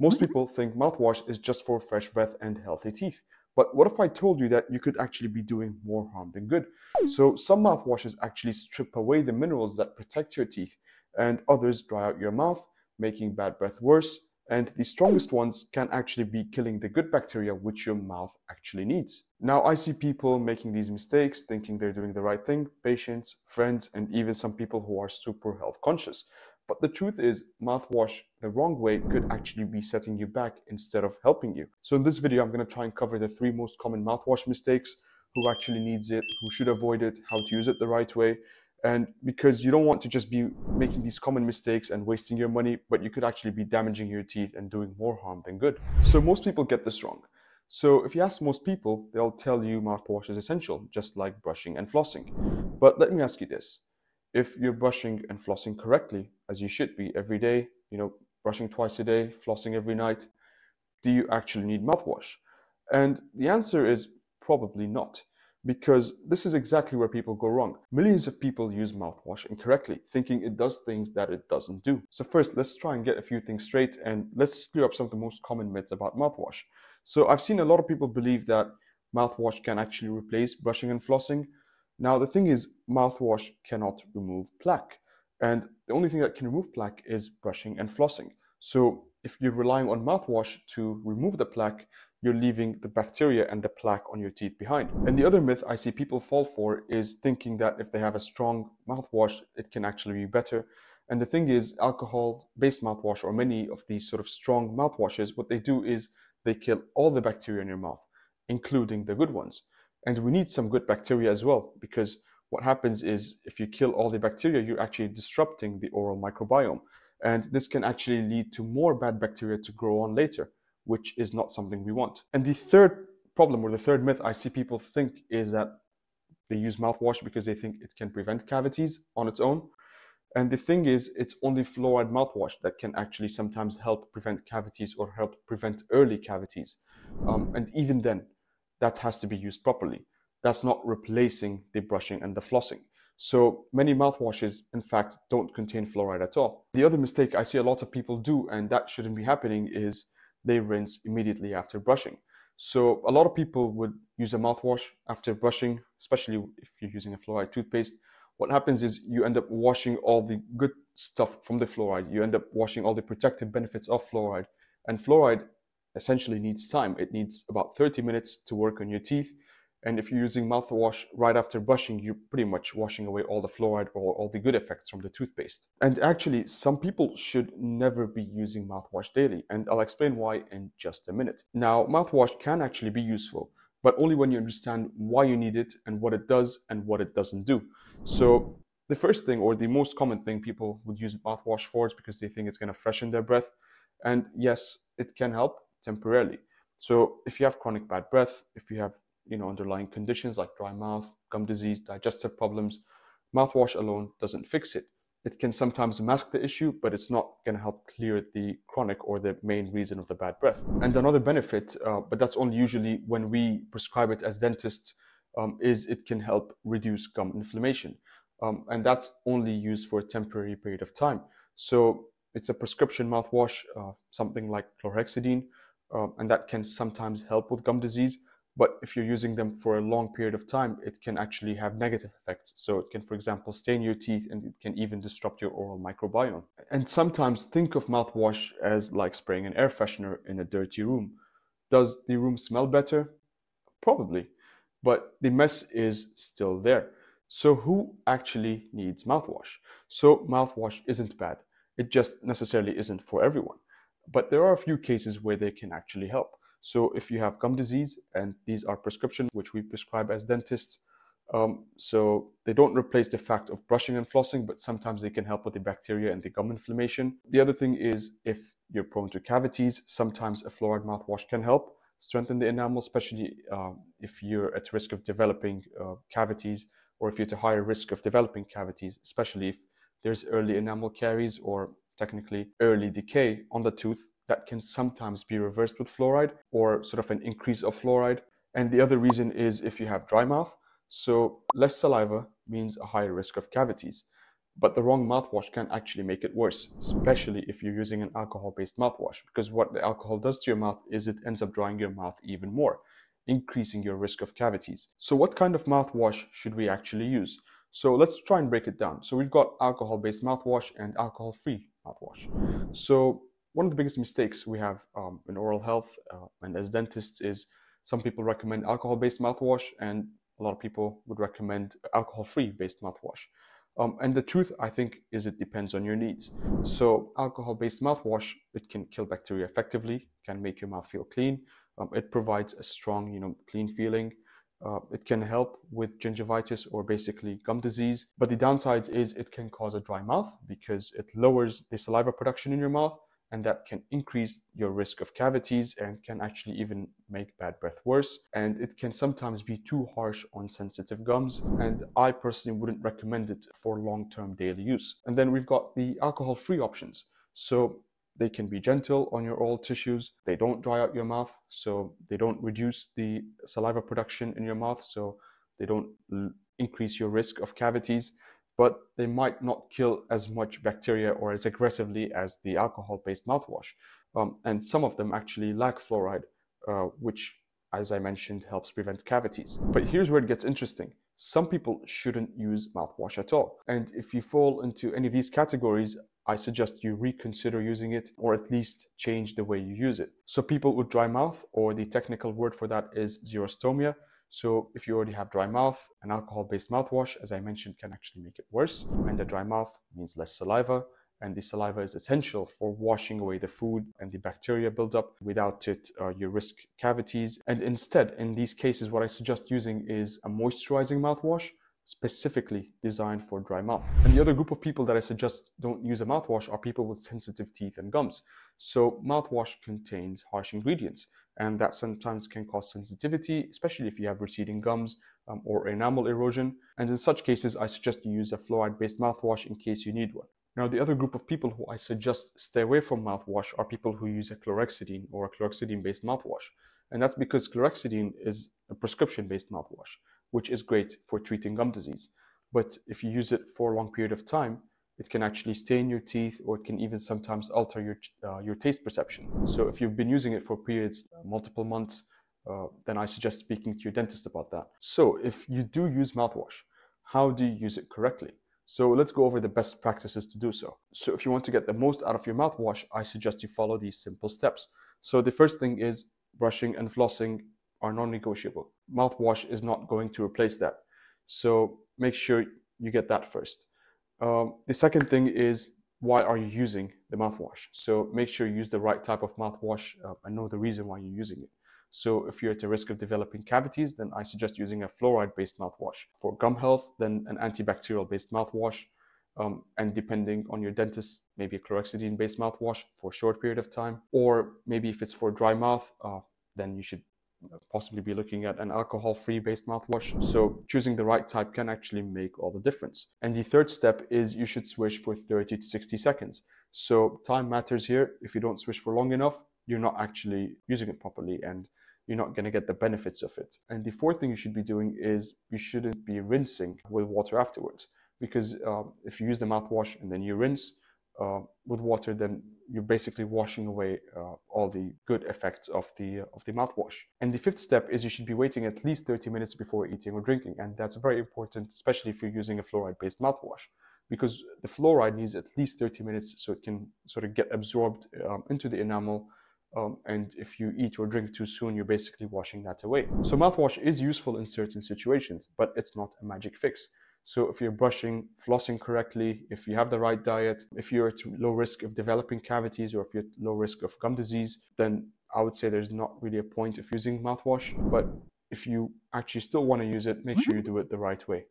Most mm-hmm. people think mouthwash is just for fresh breath and healthy teeth. But what if I told you that you could actually be doing more harm than good? So some mouthwashes actually strip away the minerals that protect your teeth, and others dry out your mouth, making bad breath worse. And the strongest ones can actually be killing the good bacteria which your mouth actually needs. Now, I see people making these mistakes, thinking they're doing the right thing, patients, friends, and even some people who are super health conscious. But the truth is, mouthwash the wrong way could actually be setting you back instead of helping you. So in this video, I'm going to try and cover the three most common mouthwash mistakes, who actually needs it, who should avoid it, how to use it the right way. And because you don't want to just be making these common mistakes and wasting your money, but you could actually be damaging your teeth and doing more harm than good. So most people get this wrong. So if you ask most people, they'll tell you mouthwash is essential, just like brushing and flossing. But let me ask you this if you're brushing and flossing correctly, as you should be every day, you know, brushing twice a day, flossing every night, do you actually need mouthwash? And the answer is probably not, because this is exactly where people go wrong. Millions of people use mouthwash incorrectly, thinking it does things that it doesn't do. So first, let's try and get a few things straight and let's clear up some of the most common myths about mouthwash. So I've seen a lot of people believe that mouthwash can actually replace brushing and flossing, now, the thing is, mouthwash cannot remove plaque. And the only thing that can remove plaque is brushing and flossing. So if you're relying on mouthwash to remove the plaque, you're leaving the bacteria and the plaque on your teeth behind. And the other myth I see people fall for is thinking that if they have a strong mouthwash, it can actually be better. And the thing is, alcohol-based mouthwash or many of these sort of strong mouthwashes, what they do is they kill all the bacteria in your mouth, including the good ones. And we need some good bacteria as well, because what happens is if you kill all the bacteria, you're actually disrupting the oral microbiome. And this can actually lead to more bad bacteria to grow on later, which is not something we want. And the third problem or the third myth I see people think is that they use mouthwash because they think it can prevent cavities on its own. And the thing is, it's only fluoride mouthwash that can actually sometimes help prevent cavities or help prevent early cavities. Um, and even then, that has to be used properly. That's not replacing the brushing and the flossing. So many mouthwashes, in fact, don't contain fluoride at all. The other mistake I see a lot of people do, and that shouldn't be happening, is they rinse immediately after brushing. So a lot of people would use a mouthwash after brushing, especially if you're using a fluoride toothpaste. What happens is you end up washing all the good stuff from the fluoride. You end up washing all the protective benefits of fluoride. And fluoride essentially needs time. It needs about 30 minutes to work on your teeth. And if you're using mouthwash right after brushing, you're pretty much washing away all the fluoride or all the good effects from the toothpaste. And actually, some people should never be using mouthwash daily. And I'll explain why in just a minute. Now, mouthwash can actually be useful, but only when you understand why you need it and what it does and what it doesn't do. So the first thing or the most common thing people would use mouthwash for is because they think it's going to freshen their breath. And yes, it can help, temporarily. So if you have chronic bad breath, if you have you know underlying conditions like dry mouth, gum disease, digestive problems, mouthwash alone doesn't fix it. It can sometimes mask the issue, but it's not going to help clear the chronic or the main reason of the bad breath. And another benefit, uh, but that's only usually when we prescribe it as dentists, um, is it can help reduce gum inflammation. Um, and that's only used for a temporary period of time. So it's a prescription mouthwash, uh, something like chlorhexidine, um, and that can sometimes help with gum disease. But if you're using them for a long period of time, it can actually have negative effects. So it can, for example, stain your teeth and it can even disrupt your oral microbiome. And sometimes think of mouthwash as like spraying an air freshener in a dirty room. Does the room smell better? Probably, but the mess is still there. So who actually needs mouthwash? So mouthwash isn't bad. It just necessarily isn't for everyone. But there are a few cases where they can actually help. So if you have gum disease, and these are prescriptions which we prescribe as dentists, um, so they don't replace the fact of brushing and flossing, but sometimes they can help with the bacteria and the gum inflammation. The other thing is if you're prone to cavities, sometimes a fluoride mouthwash can help strengthen the enamel, especially uh, if you're at risk of developing uh, cavities or if you're at a higher risk of developing cavities, especially if there's early enamel caries or technically early decay on the tooth that can sometimes be reversed with fluoride or sort of an increase of fluoride. And the other reason is if you have dry mouth. So less saliva means a higher risk of cavities. But the wrong mouthwash can actually make it worse, especially if you're using an alcohol-based mouthwash, because what the alcohol does to your mouth is it ends up drying your mouth even more, increasing your risk of cavities. So what kind of mouthwash should we actually use? So let's try and break it down. So we've got alcohol-based mouthwash and alcohol-free mouthwash. So one of the biggest mistakes we have um, in oral health uh, and as dentists is some people recommend alcohol-based mouthwash and a lot of people would recommend alcohol-free based mouthwash. Um, and the truth, I think, is it depends on your needs. So alcohol-based mouthwash, it can kill bacteria effectively, can make your mouth feel clean. Um, it provides a strong, you know, clean feeling. Uh, it can help with gingivitis or basically gum disease. But the downsides is it can cause a dry mouth because it lowers the saliva production in your mouth and that can increase your risk of cavities and can actually even make bad breath worse. And it can sometimes be too harsh on sensitive gums, and I personally wouldn't recommend it for long term daily use. And then we've got the alcohol free options. So they can be gentle on your oral tissues. They don't dry out your mouth, so they don't reduce the saliva production in your mouth, so they don't increase your risk of cavities but they might not kill as much bacteria or as aggressively as the alcohol-based mouthwash. Um, and some of them actually lack fluoride, uh, which, as I mentioned, helps prevent cavities. But here's where it gets interesting. Some people shouldn't use mouthwash at all. And if you fall into any of these categories, I suggest you reconsider using it or at least change the way you use it. So people with dry mouth, or the technical word for that is xerostomia, so if you already have dry mouth, an alcohol-based mouthwash, as I mentioned, can actually make it worse. And the dry mouth means less saliva, and the saliva is essential for washing away the food and the bacteria buildup. Without it, uh, you risk cavities. And instead, in these cases, what I suggest using is a moisturizing mouthwash specifically designed for dry mouth. And the other group of people that I suggest don't use a mouthwash are people with sensitive teeth and gums. So mouthwash contains harsh ingredients and that sometimes can cause sensitivity, especially if you have receding gums um, or enamel erosion. And in such cases, I suggest you use a fluoride-based mouthwash in case you need one. Now, the other group of people who I suggest stay away from mouthwash are people who use a chlorhexidine or a chlorhexidine-based mouthwash. And that's because chlorhexidine is a prescription-based mouthwash, which is great for treating gum disease. But if you use it for a long period of time, it can actually stain your teeth or it can even sometimes alter your, uh, your taste perception. So if you've been using it for periods, uh, multiple months, uh, then I suggest speaking to your dentist about that. So if you do use mouthwash, how do you use it correctly? So let's go over the best practices to do so. So if you want to get the most out of your mouthwash, I suggest you follow these simple steps. So the first thing is brushing and flossing are non-negotiable. Mouthwash is not going to replace that. So make sure you get that first. Um, the second thing is why are you using the mouthwash? So make sure you use the right type of mouthwash uh, and know the reason why you're using it. So if you're at a risk of developing cavities, then I suggest using a fluoride-based mouthwash. For gum health, then an antibacterial-based mouthwash. Um, and depending on your dentist, maybe a chlorhexidine-based mouthwash for a short period of time. Or maybe if it's for dry mouth, uh, then you should possibly be looking at an alcohol-free based mouthwash. So choosing the right type can actually make all the difference. And the third step is you should swish for 30 to 60 seconds. So time matters here. If you don't swish for long enough, you're not actually using it properly and you're not going to get the benefits of it. And the fourth thing you should be doing is you shouldn't be rinsing with water afterwards because uh, if you use the mouthwash and then you rinse, uh, with water, then you're basically washing away uh, all the good effects of the of the mouthwash. And the fifth step is you should be waiting at least 30 minutes before eating or drinking, and that's very important, especially if you're using a fluoride-based mouthwash, because the fluoride needs at least 30 minutes so it can sort of get absorbed um, into the enamel. Um, and if you eat or drink too soon, you're basically washing that away. So mouthwash is useful in certain situations, but it's not a magic fix. So if you're brushing, flossing correctly, if you have the right diet, if you're at low risk of developing cavities or if you're at low risk of gum disease, then I would say there's not really a point of using mouthwash. But if you actually still want to use it, make sure you mm-hmm. do it the right way.